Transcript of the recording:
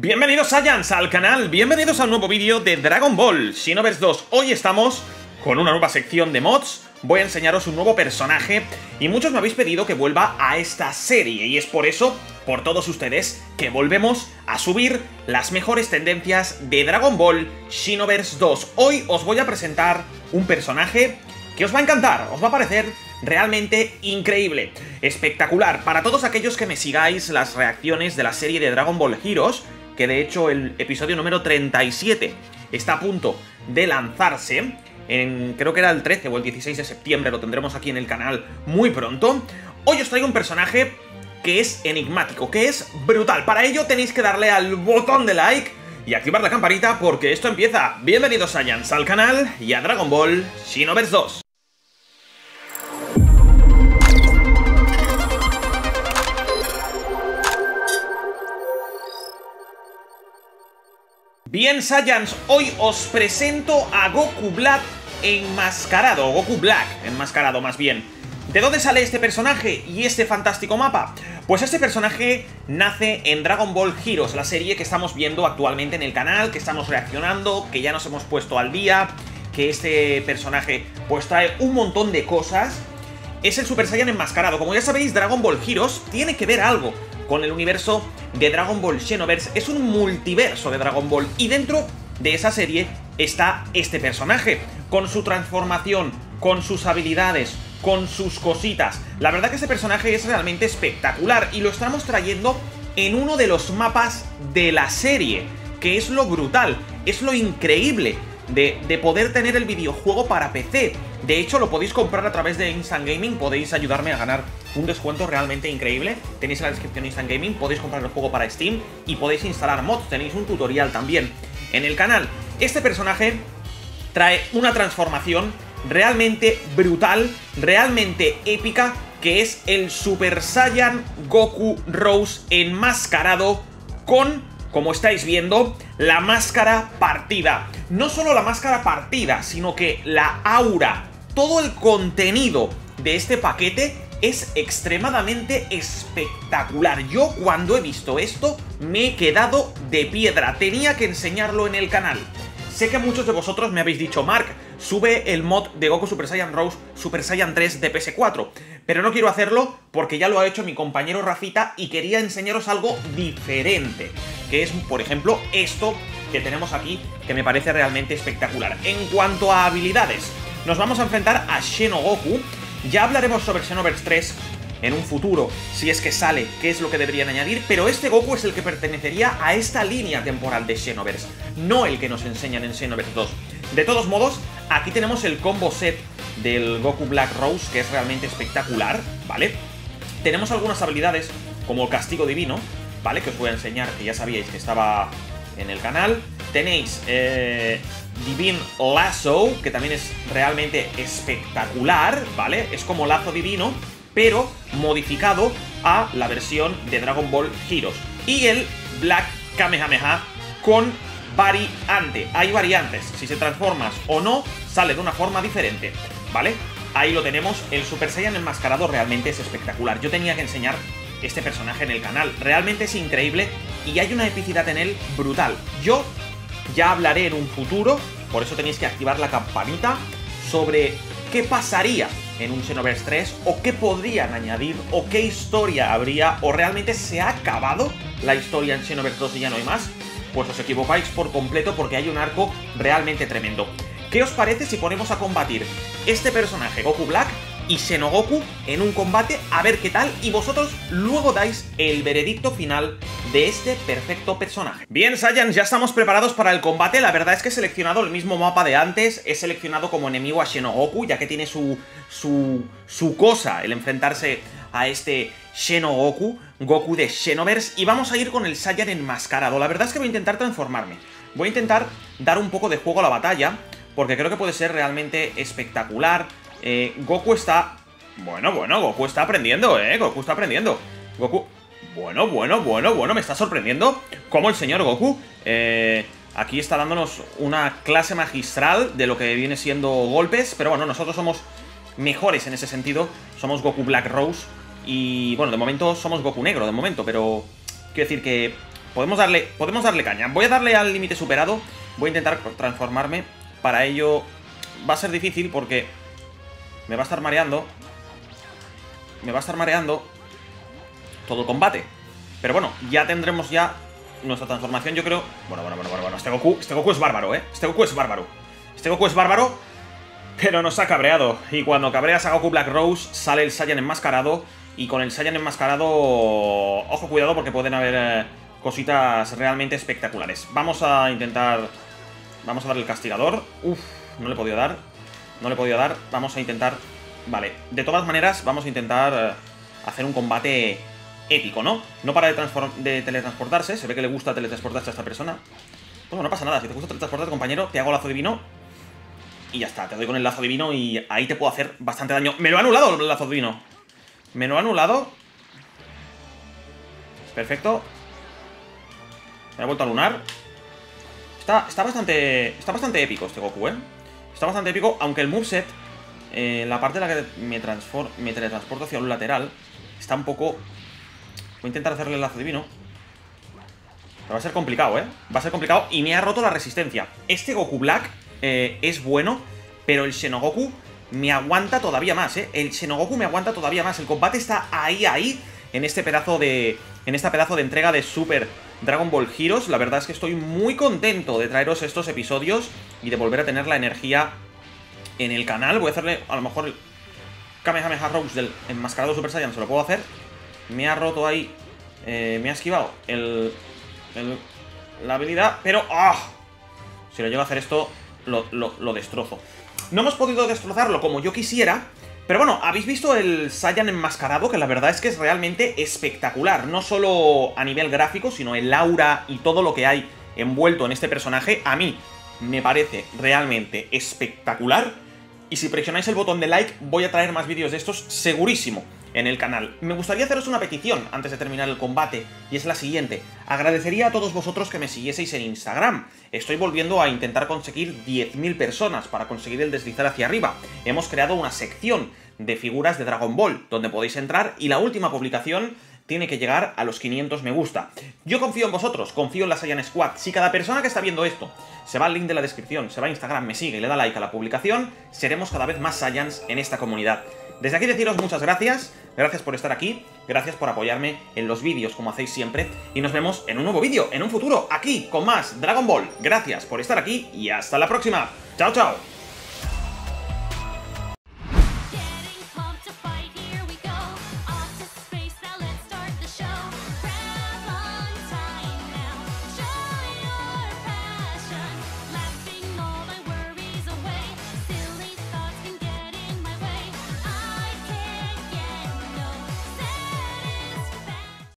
Bienvenidos Saiyans al canal, bienvenidos a un nuevo vídeo de Dragon Ball Xenoverse 2 Hoy estamos con una nueva sección de mods, voy a enseñaros un nuevo personaje y muchos me habéis pedido que vuelva a esta serie y es por eso, por todos ustedes, que volvemos a subir las mejores tendencias de Dragon Ball Xenoverse 2 Hoy os voy a presentar un personaje que os va a encantar, os va a parecer realmente increíble, espectacular. Para todos aquellos que me sigáis las reacciones de la serie de Dragon Ball Heroes, que de hecho el episodio número 37 está a punto de lanzarse. En, creo que era el 13 o el 16 de septiembre, lo tendremos aquí en el canal muy pronto. Hoy os traigo un personaje que es enigmático, que es brutal. Para ello tenéis que darle al botón de like y activar la campanita porque esto empieza. Bienvenidos a Jans al canal y a Dragon Ball Xenoverse 2. Bien, Saiyans, hoy os presento a Goku Black enmascarado, Goku Black enmascarado más bien. ¿De dónde sale este personaje y este fantástico mapa? Pues este personaje nace en Dragon Ball Heroes, la serie que estamos viendo actualmente en el canal, que estamos reaccionando, que ya nos hemos puesto al día, que este personaje pues trae un montón de cosas. Es el Super Saiyan enmascarado. Como ya sabéis, Dragon Ball Heroes tiene que ver algo con el universo de Dragon Ball Xenoverse. Es un multiverso de Dragon Ball y dentro de esa serie está este personaje, con su transformación, con sus habilidades, con sus cositas. La verdad que este personaje es realmente espectacular y lo estamos trayendo en uno de los mapas de la serie, que es lo brutal, es lo increíble de, poder tener el videojuego para PC. De hecho, lo podéis comprar a través de Instant Gaming, podéis ayudarme a ganar un descuento realmente increíble. Tenéis en la descripción Instant Gaming, podéis comprar el juego para Steam y podéis instalar mods, tenéis un tutorial también en el canal. Este personaje trae una transformación realmente brutal, realmente épica, que es el Super Saiyan Goku Rose enmascarado con como estáis viendo, la máscara partida. No solo la máscara partida, sino que la aura, todo el contenido de este paquete es extremadamente espectacular. Yo cuando he visto esto me he quedado de piedra. Tenía que enseñarlo en el canal. Sé que muchos de vosotros me habéis dicho, Mark, sube el mod de Goku Super Saiyan Rose Super Saiyan 3 de PS4. Pero no quiero hacerlo porque ya lo ha hecho mi compañero Rafita y quería enseñaros algo diferente. Que es, por ejemplo, esto que tenemos aquí, que me parece realmente espectacular. En cuanto a habilidades, nos vamos a enfrentar a Goku. Ya hablaremos sobre Xenoverse 3 en un futuro, si es que sale, qué es lo que deberían añadir, pero este Goku es el que pertenecería a esta línea temporal de Xenoverse, no el que nos enseñan en Xenoverse 2. De todos modos, aquí tenemos el combo set del Goku Black Rose, que es realmente espectacular, ¿vale? Tenemos algunas habilidades, como el Castigo Divino, ¿vale? Que os voy a enseñar, que ya sabíais que estaba en el canal. Tenéis eh, Divine Lasso, que también es realmente espectacular, ¿vale? Es como lazo divino, pero modificado a la versión de Dragon Ball Heroes. Y el Black Kamehameha con variante. Hay variantes, si se transformas o no, sale de una forma diferente, ¿vale? Ahí lo tenemos, el Super Saiyan enmascarado realmente es espectacular. Yo tenía que enseñar este personaje en el canal, realmente es increíble y hay una epicidad en él brutal. Yo ya hablaré en un futuro, por eso tenéis que activar la campanita, sobre qué pasaría en un Xenoverse 3 o qué podrían añadir o qué historia habría o realmente se ha acabado la historia en Xenoverse 2 y ya no hay más, pues os equivocáis por completo porque hay un arco realmente tremendo. ¿Qué os parece si ponemos a combatir este personaje, Goku Black, y Xenogoku en un combate a ver qué tal y vosotros luego dais el veredicto final de este perfecto personaje. Bien, Saiyans, ya estamos preparados para el combate. La verdad es que he seleccionado el mismo mapa de antes. He seleccionado como enemigo a Xenogoku, ya que tiene su, su, su cosa el enfrentarse a este Xenogoku, Goku de Xenoverse. Y vamos a ir con el Saiyan enmascarado. La verdad es que voy a intentar transformarme. Voy a intentar dar un poco de juego a la batalla, porque creo que puede ser realmente espectacular eh, Goku está... Bueno, bueno, Goku está aprendiendo, ¿eh? Goku está aprendiendo. Goku... Bueno, bueno, bueno, bueno, me está sorprendiendo cómo el señor Goku eh, aquí está dándonos una clase magistral de lo que viene siendo golpes, pero bueno, nosotros somos mejores en ese sentido, somos Goku Black Rose y bueno, de momento somos Goku Negro, de momento, pero quiero decir que Podemos darle, podemos darle caña. Voy a darle al límite superado. Voy a intentar transformarme. Para ello va a ser difícil porque me va a estar mareando. Me va a estar mareando todo el combate. Pero bueno, ya tendremos ya nuestra transformación, yo creo... Bueno, bueno, bueno, bueno, bueno. Este Goku, este Goku es bárbaro, ¿eh? Este Goku es bárbaro. Este Goku es bárbaro, pero nos ha cabreado. Y cuando cabreas a Goku Black Rose, sale el Saiyan enmascarado. Y con el Saiyan enmascarado... Ojo, cuidado, porque pueden haber eh, cositas realmente espectaculares. Vamos a intentar... Vamos a darle el castigador. Uf, no le he podido dar. No le he podido dar. Vamos a intentar... Vale, de todas maneras, vamos a intentar eh, hacer un combate épico, ¿no? No para de, de, teletransportarse, se ve que le gusta teletransportarse a esta persona. Bueno, no pasa nada, si te gusta teletransportarte, compañero, te hago lazo divino. Y ya está, te doy con el lazo divino y ahí te puedo hacer bastante daño. ¡Me lo ha anulado el lazo divino! ¿Me lo ha anulado? Perfecto. Me ha vuelto a lunar. Está, está, bastante, está bastante épico este Goku, ¿eh? Está bastante épico, aunque el moveset, eh, la parte de la que me, me teletransporto hacia un lateral, está un poco Voy a intentar hacerle el lazo divino. Pero va a ser complicado, ¿eh? Va a ser complicado y me ha roto la resistencia. Este Goku Black eh, es bueno, pero el Xenogoku me aguanta todavía más, ¿eh? El Xenogoku me aguanta todavía más. El combate está ahí, ahí, en este pedazo de... En esta pedazo de entrega de Super Dragon Ball Heroes. La verdad es que estoy muy contento de traeros estos episodios y de volver a tener la energía en el canal. Voy a hacerle, a lo mejor, el Kamehameha Rose del enmascarado Super Saiyan. Se lo puedo hacer me ha roto ahí, eh, me ha esquivado el, la habilidad, pero ¡ah! Si lo llego a hacer esto, lo, lo, destrozo. No hemos podido destrozarlo como yo quisiera, pero bueno, habéis visto el Saiyan enmascarado, que la verdad es que es realmente espectacular. No solo a nivel gráfico, sino el aura y todo lo que hay envuelto en este personaje, a mí me parece realmente espectacular. Y si presionáis el botón de like, voy a traer más vídeos de estos segurísimo en el canal. Me gustaría haceros una petición antes de terminar el combate, y es la siguiente. Agradecería a todos vosotros que me siguieseis en Instagram. Estoy volviendo a intentar conseguir 10.000 personas para conseguir el deslizar hacia arriba. Hemos creado una sección de figuras de Dragon Ball, donde podéis entrar, y la última publicación tiene que llegar a los 500 me gusta. Yo confío en vosotros, confío en la Saiyan Squad. Si cada persona que está viendo esto se va al link de la descripción, se va a Instagram, me sigue y le da like a la publicación, seremos cada vez más Saiyans en esta comunidad. Desde aquí deciros muchas gracias, gracias por estar aquí, gracias por apoyarme en los vídeos como hacéis siempre, y nos vemos en un nuevo vídeo, en un futuro, aquí, con más Dragon Ball. Gracias por estar aquí y hasta la próxima. ¡Chao, chao!